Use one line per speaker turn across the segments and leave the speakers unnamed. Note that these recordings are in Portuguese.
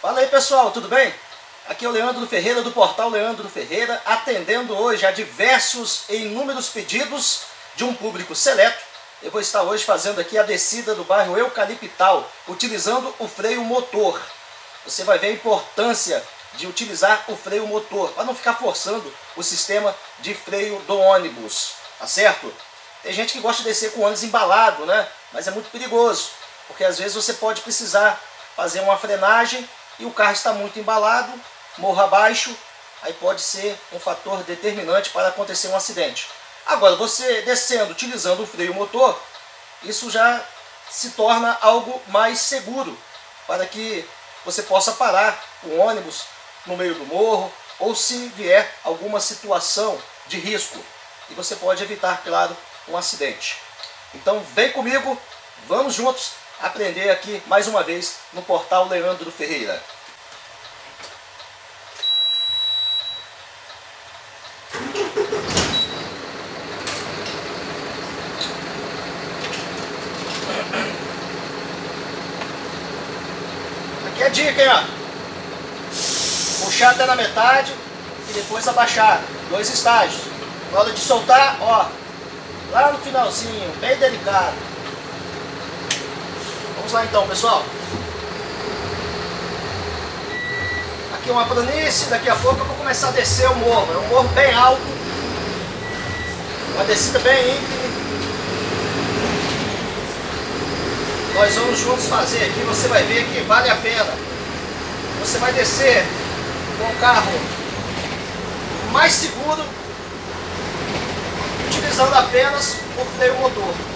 Fala aí pessoal, tudo bem? Aqui é o Leandro Ferreira do portal Leandro Ferreira, atendendo hoje a diversos e inúmeros pedidos de um público seleto. Eu vou estar hoje fazendo aqui a descida do bairro Eucaliptal, utilizando o freio motor. Você vai ver a importância de utilizar o freio motor, para não ficar forçando o sistema de freio do ônibus, tá certo? Tem gente que gosta de descer com o ônibus embalado, né? Mas é muito perigoso, porque às vezes você pode precisar fazer uma frenagem e o carro está muito embalado, morro abaixo, aí pode ser um fator determinante para acontecer um acidente. Agora, você descendo utilizando o freio motor, isso já se torna algo mais seguro para que você possa parar o ônibus no meio do morro ou se vier alguma situação de risco. E você pode evitar, claro, um acidente. Então vem comigo, vamos juntos aprender aqui mais uma vez no portal Leandro Ferreira. Aqui é dica, hein, ó. Puxar até na metade e depois abaixar. Dois estágios. Na hora de soltar, ó, lá no finalzinho, bem delicado. Vamos lá então, pessoal. Aqui é uma planície, daqui a pouco eu vou começar a descer o morro. É um morro bem alto. Uma descida bem íngreme. Nós vamos juntos fazer aqui, você vai ver que vale a pena. Você vai descer com o carro mais seguro, utilizando apenas o freio motor.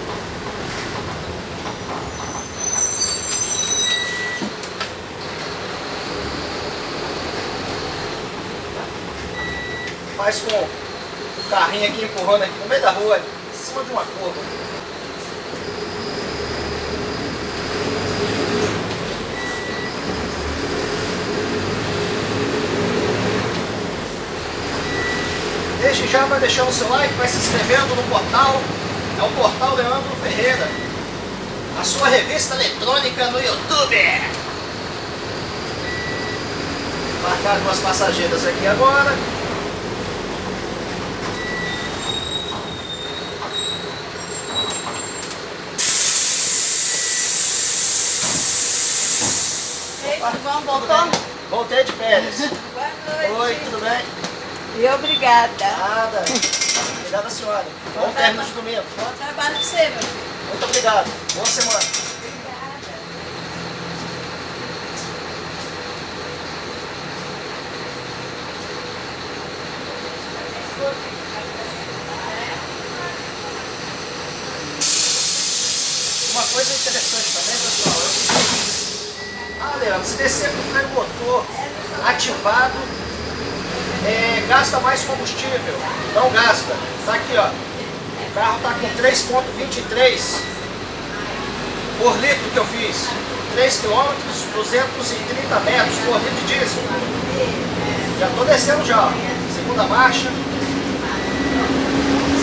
Faz com o carrinho aqui empurrando aqui no meio da rua, em cima de uma curva. Desde já vai deixando o seu like, vai se inscrevendo no portal. É o portal Leandro Ferreira. A sua revista eletrônica no YouTube. Marcar duas passageiras aqui agora.
Ei, tudo bom? Voltou?
Voltei de férias.
Boa noite.
Oi, tudo bem?
E obrigada.
Nada. Obrigado, senhora. Bom término de domingo.
Bom trabalho pra você, meu filho.
Muito obrigado. Boa semana.
Obrigada.
Uma coisa interessante também, pessoal. Leandro, se descer com o freio motor ativado, é, gasta mais combustível. Não gasta. Tá aqui, ó. O carro tá com 3,23 por litro que eu fiz. 3 km, 230 metros por litro de diesel. Já tô descendo já, ó. Segunda marcha.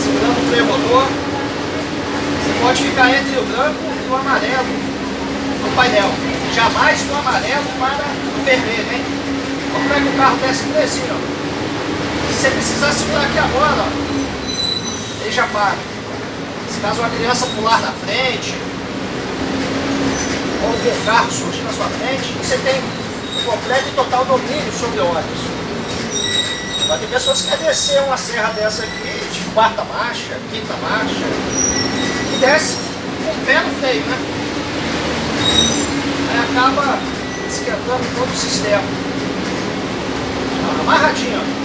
Segurando o freio motor. Você pode ficar entre o branco e o amarelo no painel. Jamais do amarelo para o vermelho, hein? Como é que o carro desce por assim, ó. Se você precisar segurar aqui agora, ó, ele já para. Se caso uma criança pular na frente, ou um carro surgir na sua frente, você tem completo e total domínio sobre ônibus. Agora tem pessoas que querem descer uma serra dessa aqui, de quarta marcha, quinta marcha, e desce com o pé no freio, né? Acaba esquentando todo o sistema. Amarradinho, ó.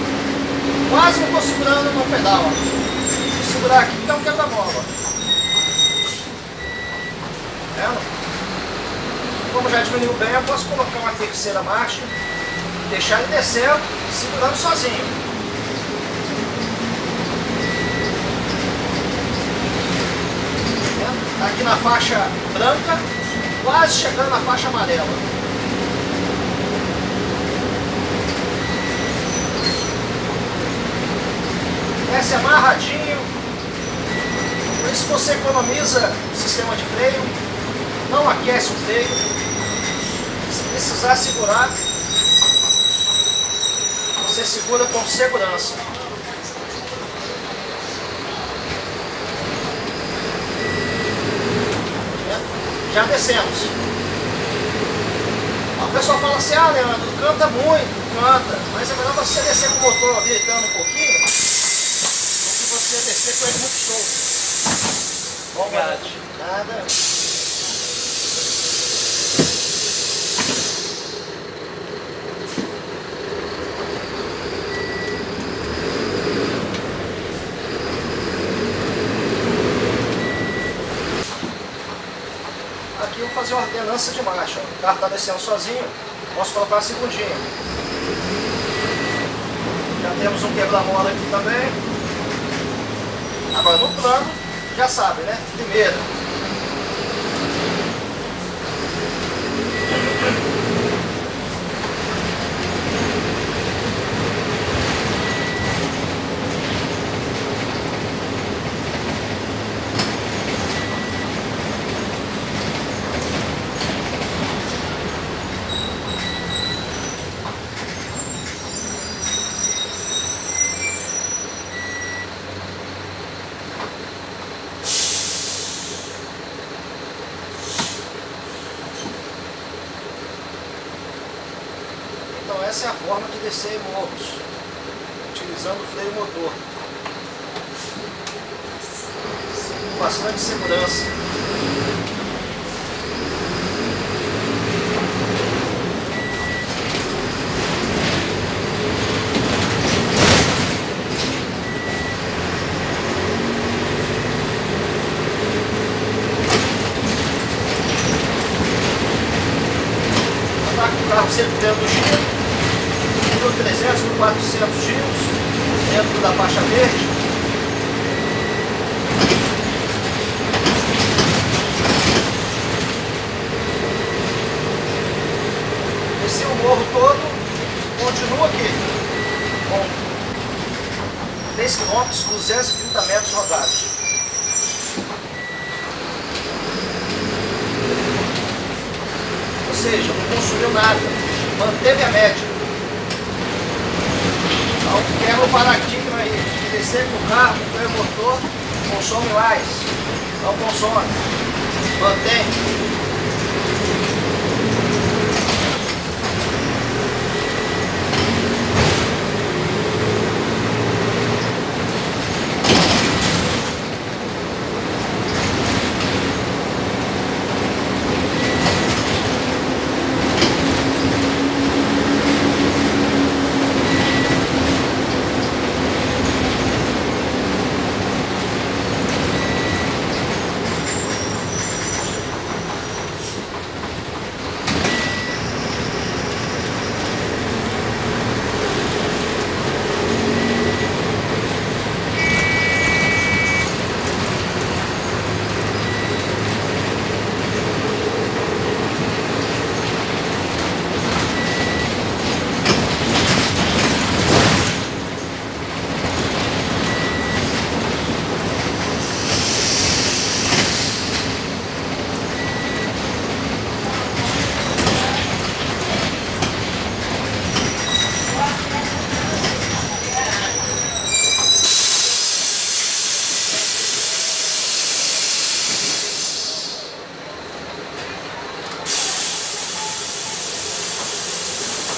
Quase não estou segurando no pedal, ó. Vou segurar aqui é um quebra-mola, vendo? Como já diminuiu bem, eu posso colocar uma terceira marcha, deixar ele descendo, segurando sozinho. Tá aqui na faixa branca, quase chegando na faixa amarela. Desce é amarradinho, por isso você economiza o sistema de freio, não aquece o freio, se precisar segurar, você segura com segurança. Já descemos. O pessoal fala assim, ah Leandro, canta muito, canta, mas é melhor você descer com o motor gritando um pouquinho do que você descer com ele muito solto. Bom,
Obrigado.
Nada. Aqui eu ordenança de marcha. O carro está descendo sozinho, posso colocar a segundinha. Já temos um quebra-mola aqui também. Agora no plano, já sabe, né? Primeiro. 400 dentro do giro, no 300, por 400 giros, dentro da faixa verde. Desci é o morro todo, continua aqui, com 10 km, 230 metros rodados. Seja, não consumiu nada, manteve a média. Então quebra o paradigma aí, de descer com o carro, com o motor, consome mais, não consome, mantém.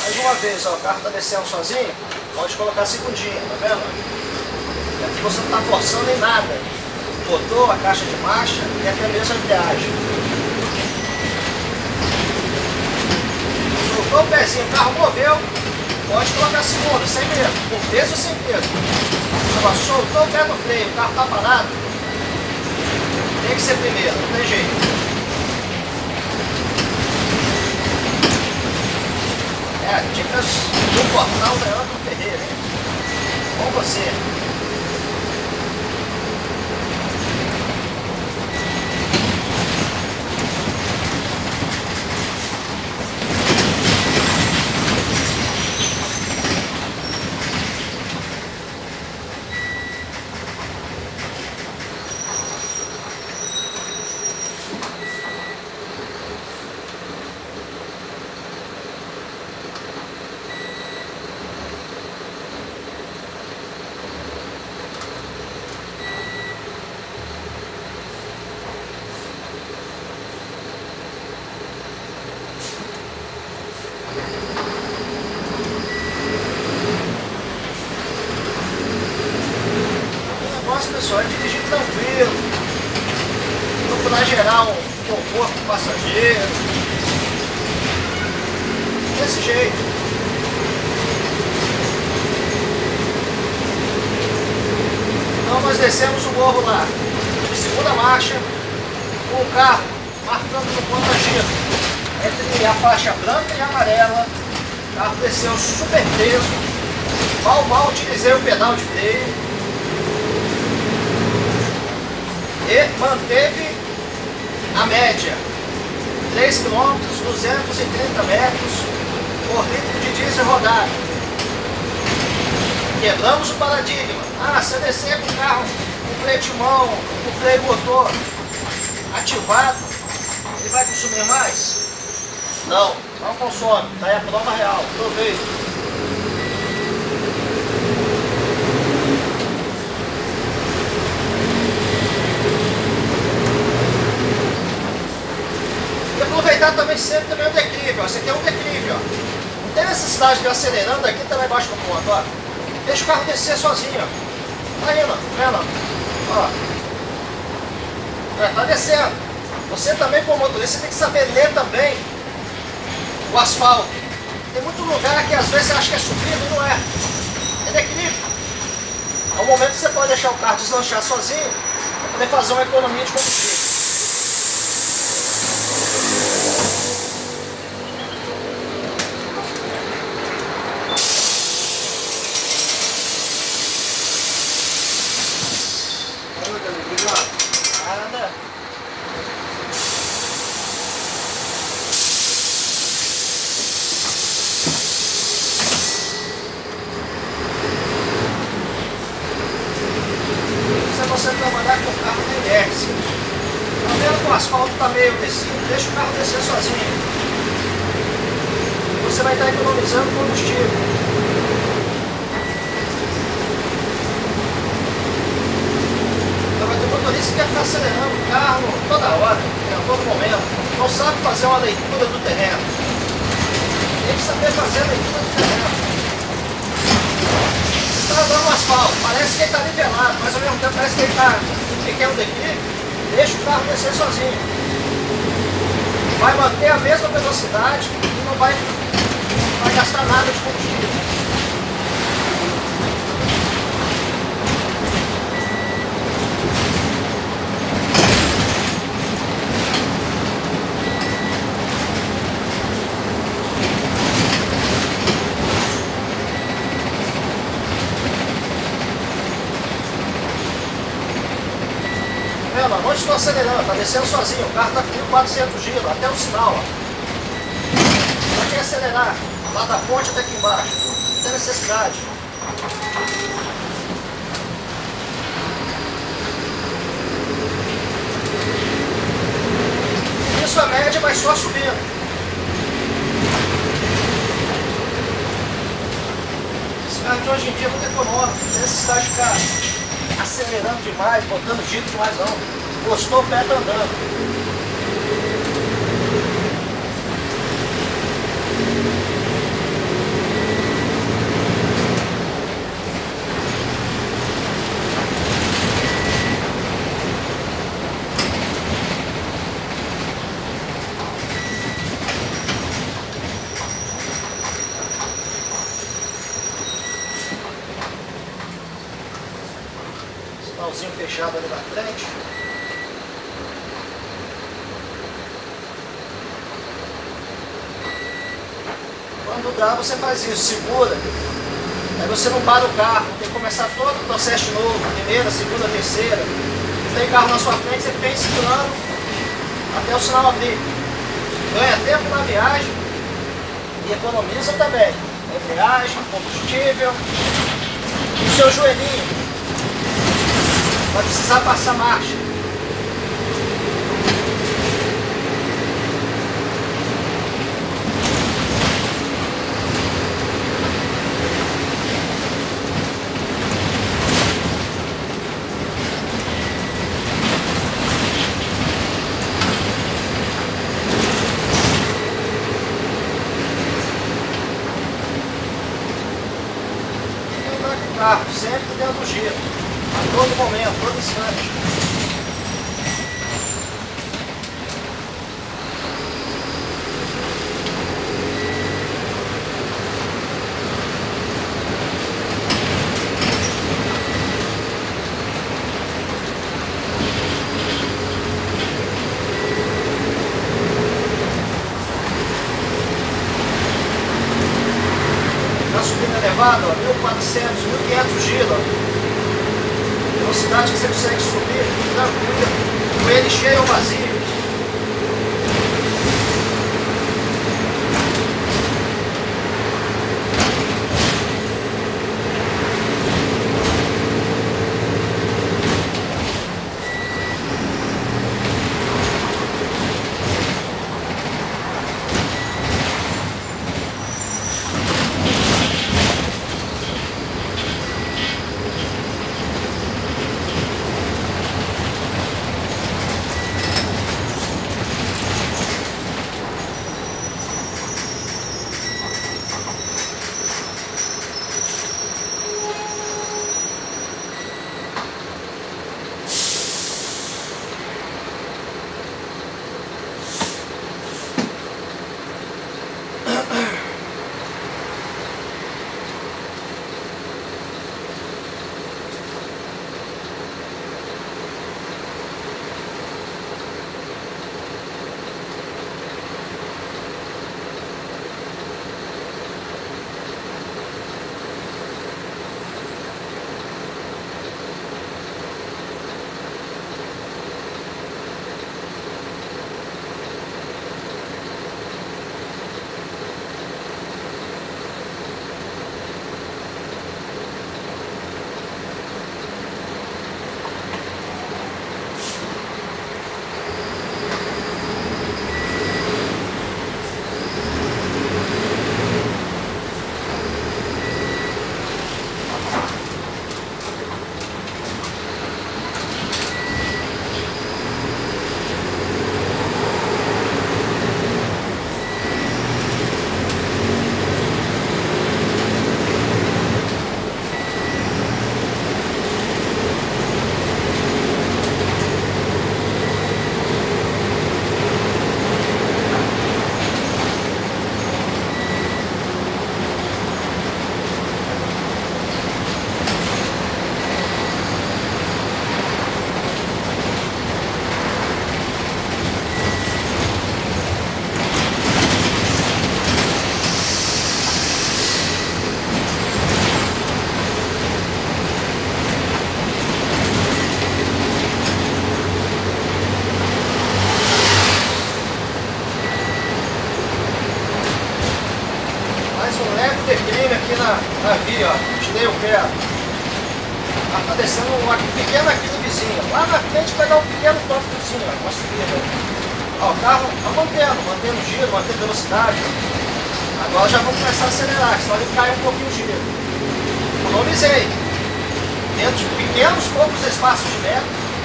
Mais uma vez, ó, o carro está descendo sozinho, pode colocar segundinha, tá vendo? E aqui você não está forçando em nada. O motor, a caixa de marcha e até mesmo a embreagem. Soltou o pezinho, o carro moveu, pode colocar segunda, sem medo, com peso ou sem peso. Agora, soltou o pé no freio, o carro está parado, tem que ser primeiro, não tem jeito. É, dicas do portal Leandro Ferreira? Com você. A média 3 km, 230 metros por litro de diesel rodado. Quebramos o paradigma. Ah, se eu descer com o carro com freio de mão, com freio motor ativado, ele vai consumir mais? Não, não consome. Tá aí a prova real. Aproveita. Aproveitar também sempre também o declive, ó. Aqui é um declive, ó. Não tem necessidade de acelerando aqui, tá lá embaixo do ponto, ó. Deixa o carro descer sozinho, ó. Tá indo, vendo? Ó. É, tá descendo. Você também, como motorista, tem que saber ler também o asfalto. Tem muito lugar que às vezes você acha que é subido e não é. É declive. Um momento que você pode deixar o carro deslanchar sozinho para poder fazer uma economia de combustível. Nada. Isso é você trabalhar com o carro na inércia. Tá vendo que o asfalto está meio descido? Deixa o carro descer sozinho. Você vai estar economizando combustível. Então vai ter motorista que quer ficar acelerando o carro toda hora, a todo momento. Não sabe fazer uma leitura do terreno. Tem que saber fazer a leitura do terreno. Está dando um asfalto, parece que ele está nivelado, mas ao mesmo tempo parece que ele está em pequeno declive. Deixa o carro descer sozinho. Vai manter a mesma velocidade e não vai, não vai gastar nada de combustível. Vendo? ó, Não estou acelerando, está descendo sozinho. O carro está com 1.400 giros, até o sinal. ó. Para que acelerar? Lá da ponte até aqui embaixo. Não tem necessidade. Isso a média vai só subindo. Carro de hoje em dia é muito econômico, não tem necessidade de ficar acelerando demais, botando giro demais não. Gostou, o pé tá andando. Sinalzinho fechado ali na frente. Dá, você faz isso, segura. Aí você não para o carro, tem que começar todo o processo novo, primeira, segunda, terceira. Tem carro na sua frente, você tem segurando até o sinal abrir. Ganha tempo na viagem e economiza também. Embreagem, combustível e o seu joelhinho vai precisar passar marcha. Ele cheio ou vazio.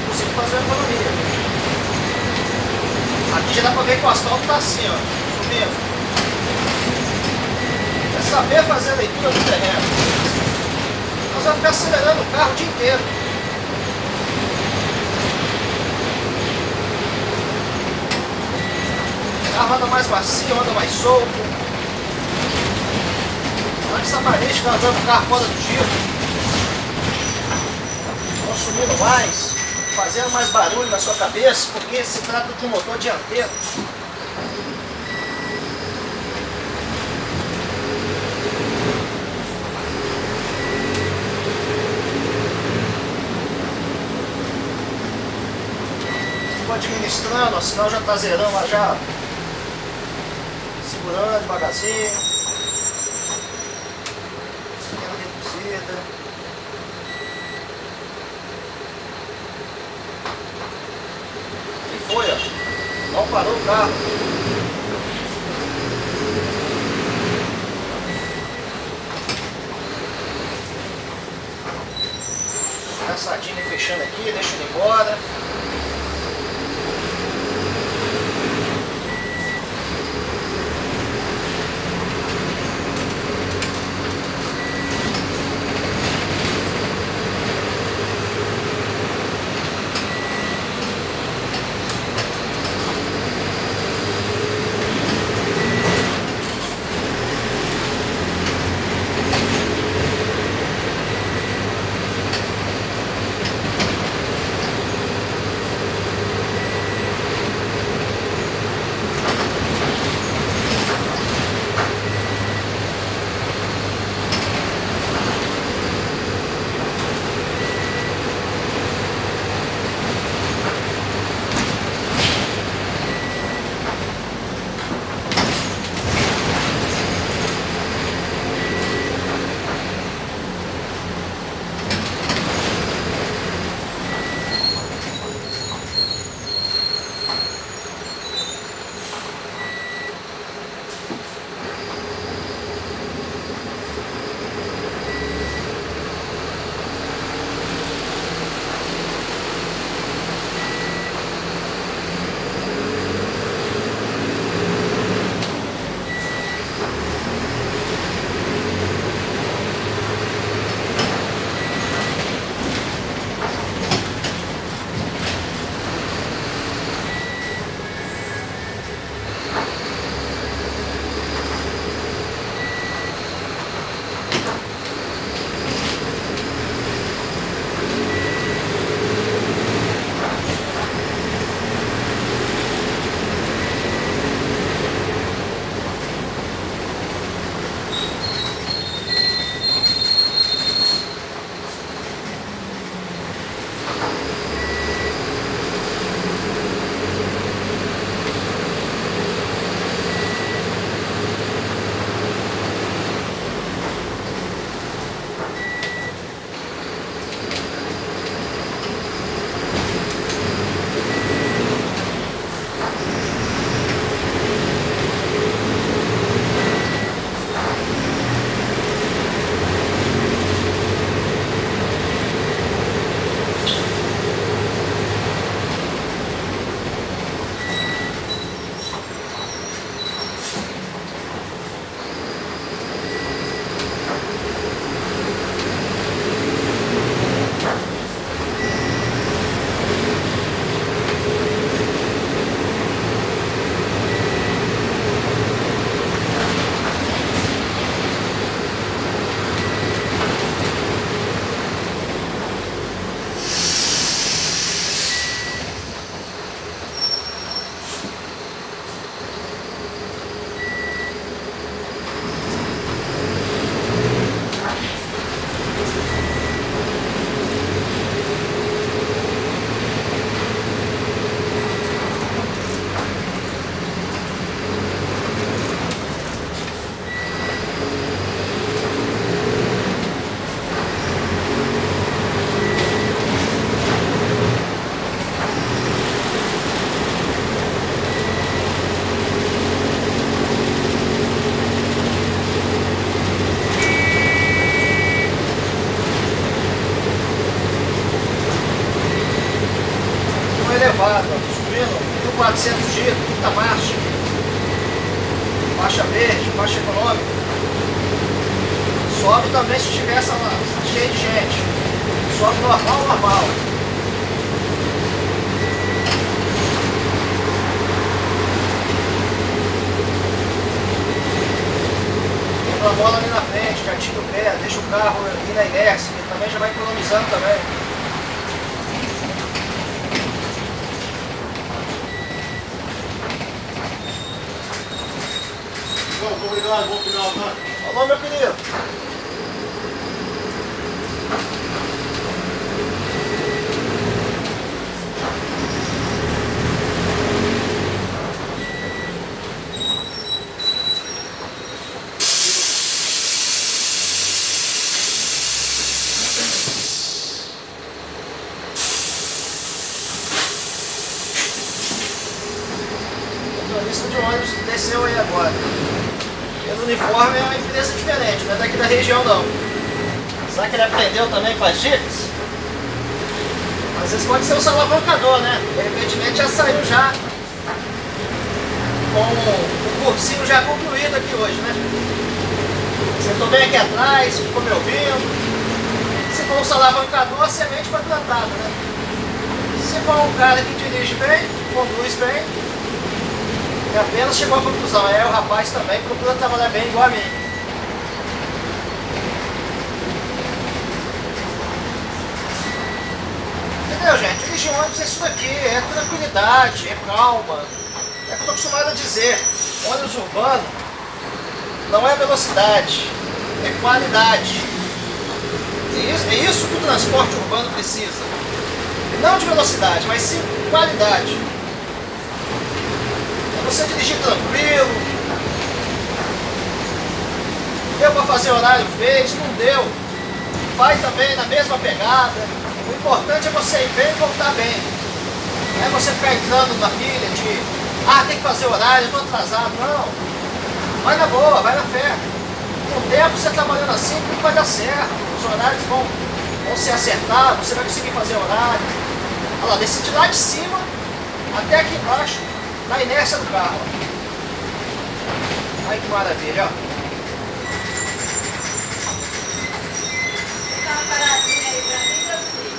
Consigo fazer a economia. Aqui já dá pra ver que o asfalto tá assim, ó, subindo. É saber fazer a leitura do terreno. Nós vamos ficar acelerando o carro o dia inteiro. O carro anda mais macio, anda mais solto. Olha essa parede que andando o carro fora do giro. Consumindo mais, fazendo mais barulho na sua cabeça, porque se trata de um motor dianteiro. Vou administrando, senão já tá zerando já. Segurando devagarzinho. Pequena reduzida. E foi, ó. Não parou o carro. 400G, quinta marcha, faixa verde, faixa econômica. Sobe também se tiver essa cheia de gente. Sobe normal, normal. Entra a bola ali na frente, já tira o pé, deixa o carro ali na inércia, também já vai economizando também.
Obrigado, bom final, tá?
Alô, meu querido. Motorista de ônibus desceu aí agora. Pelo uniforme é uma empresa diferente, não é daqui da região não. Será que ele aprendeu também com as dicas? Às vezes pode ser um salavancador, né? De repente já saiu já com o cursinho já concluído aqui hoje, né? Sentou bem aqui atrás, ficou me ouvindo. Se for um salavancador, a semente foi plantada, né? Se for um cara que dirige bem, conduz bem, e apenas chegou à conclusão, é o rapaz também procura trabalhar bem igual a mim. Entendeu, gente? Dirigir ônibus é isso daqui, é tranquilidade, é calma. É o que eu estou acostumado a dizer. Ônibus urbano não é velocidade, é qualidade. É isso, é isso que o transporte urbano precisa. Não de velocidade, mas sim qualidade. Você dirigir tranquilo. Deu para fazer horário, fez, não deu. Vai também na mesma pegada. O importante é você ir bem e voltar bem. Não é você ficar entrando na pilha de ah, tem que fazer horário, estou atrasado. Não. Vai na boa, vai na fé. Com o tempo você trabalhando assim, tudo vai dar certo. Os horários vão, vão se acertar, você vai conseguir fazer horário. Olha lá, de lá de cima até aqui embaixo, na inércia do carro. Olha que maravilha, ó.
Dá uma paradinha aí pra mim, filho.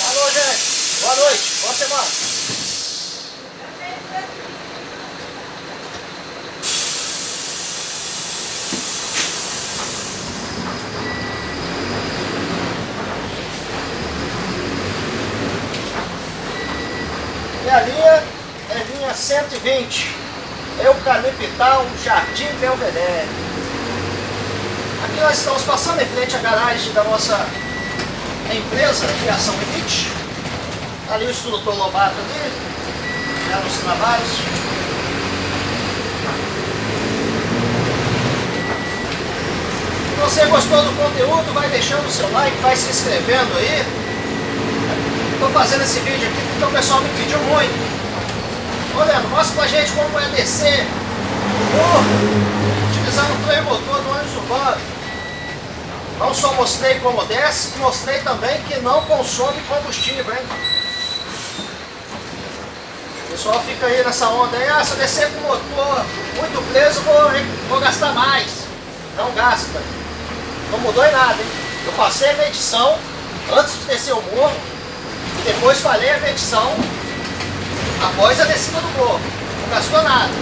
Alô, gente. Boa noite. Boa semana. E a linha é linha 120. Jardim Belvedere. Aqui nós estamos passando em frente à garagem da nossa empresa Criação Elite. Ali o instrutor Lobato ali, já nos trabalhos. Se você gostou do conteúdo, vai deixando o seu like, vai se inscrevendo aí. Estou fazendo esse vídeo aqui porque o pessoal me pediu muito. Leandro, mostra pra gente como é descer o morro utilizando o freio motor do ônibus urbano. Não só mostrei como desce, mostrei também que não consome combustível, hein? O pessoal fica aí nessa onda aí, ah, se eu descer com o motor muito preso, vou, vou gastar mais. Não gasta. Não mudou em nada, hein? Eu passei a medição antes de descer o morro, e depois falei a medição após a descida do morro. Não gastou nada.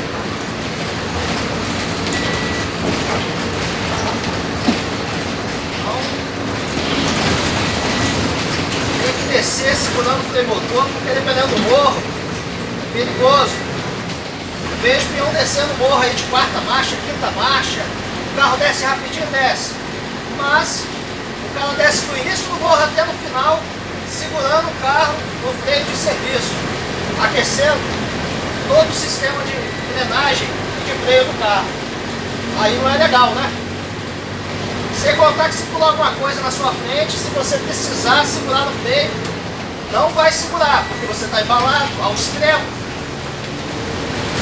Então, tem que descer segurando o freio motor, porque dependendo do morro, é perigoso. Vejo peão descendo o morro aí de quarta marcha, quinta marcha, o carro desce rapidinho, desce. Mas o cara desce do início do morro até no final, segurando o carro no freio de serviço, aquecendo todo o sistema de frenagem e de freio do carro. Aí não é legal, né? Sem contar que se pular alguma coisa na sua frente, se você precisar segurar no freio, não vai segurar, porque você está embalado ao extremo.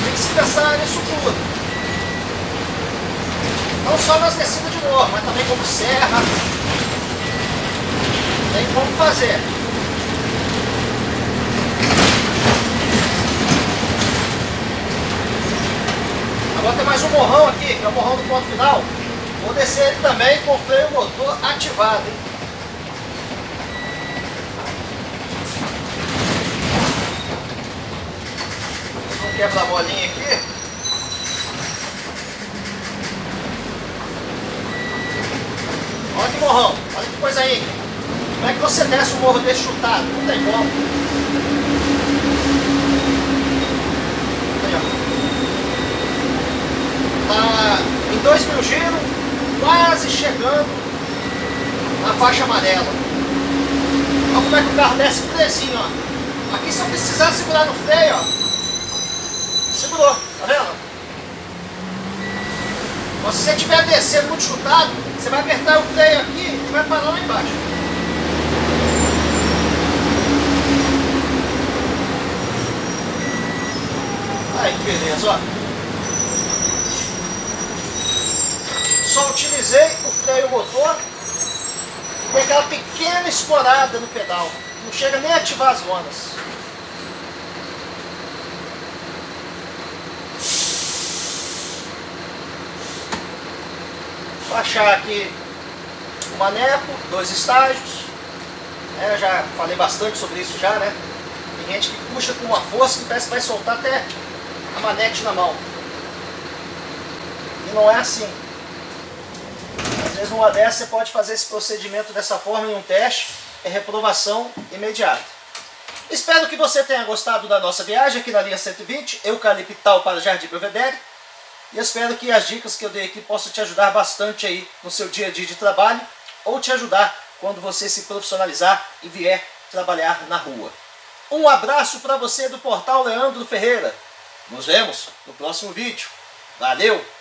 Tem que se pensar nisso tudo. Não só nas descidas de morro, mas também como serra. Tem como fazer. Agora tem mais um morrão aqui, que é o morrão do ponto final. Vou descer ele também com o freio motor ativado. Hein? Vamos quebrar a bolinha aqui. Olha que morrão, olha que coisa aí. Como é que você desce o morro desse chutado? Não tem como. Aí, ó. Tá em 2 mil giros, quase chegando na faixa amarela. Olha como é que o carro desce presinho, ó. Aqui se eu precisar segurar no freio, ó. Segurou, tá vendo? Mas se você estiver descendo muito chutado, você vai apertar o freio aqui e vai parar lá embaixo. Aí que beleza, ó. Só utilizei o freio motor e aquela pequena escorada no pedal. Não chega nem a ativar as lonas. Achar aqui o maneco, dois estágios. É, já falei bastante sobre isso já, né? Tem gente que puxa com uma força que parece que vai soltar até a manete na mão. E não é assim. Às vezes numa dessas você pode fazer esse procedimento dessa forma em um teste, é reprovação imediata. Espero que você tenha gostado da nossa viagem aqui na linha 120, Eucaliptal para Jardim Belvedere. E espero que as dicas que eu dei aqui possam te ajudar bastante aí no seu dia a dia de trabalho ou te ajudar quando você se profissionalizar e vier trabalhar na rua. Um abraço para você do portal Leandro Ferreira. Nos vemos no próximo vídeo. Valeu!